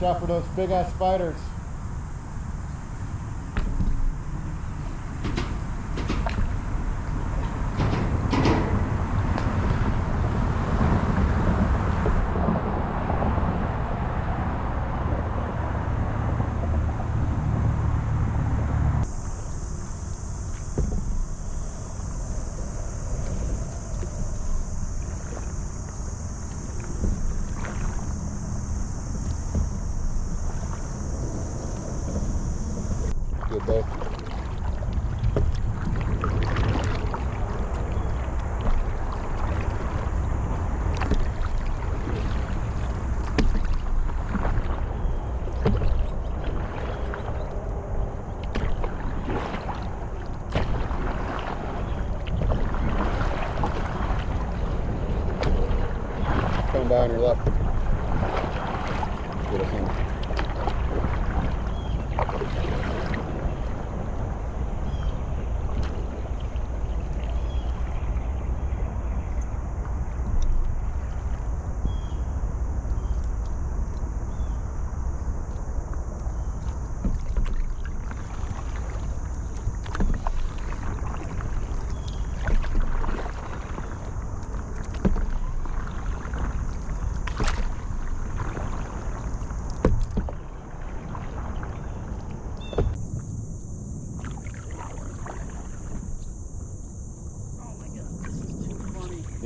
Watch out for those big ass spiders. Both. Coming by on your left.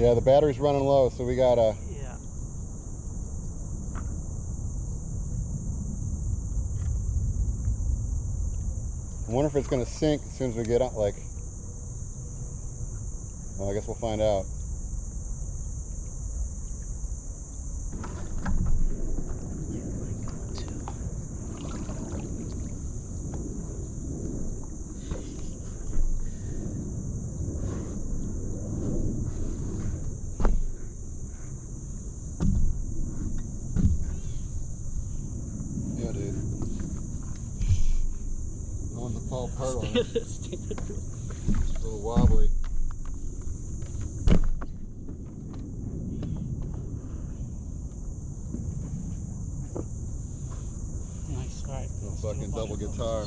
Yeah, the battery's running low, so we gotta. Yeah. I wonder if it's gonna sink as soon as we get out. Like, well, I guess we'll find out. To apart on it. A little wobbly. Nice, alright. Little fucking double guitar.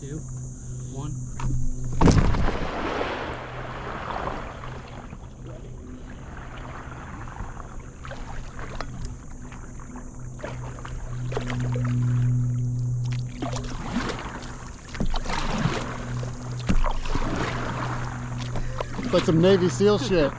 Two, one. It's like some Navy SEAL shit.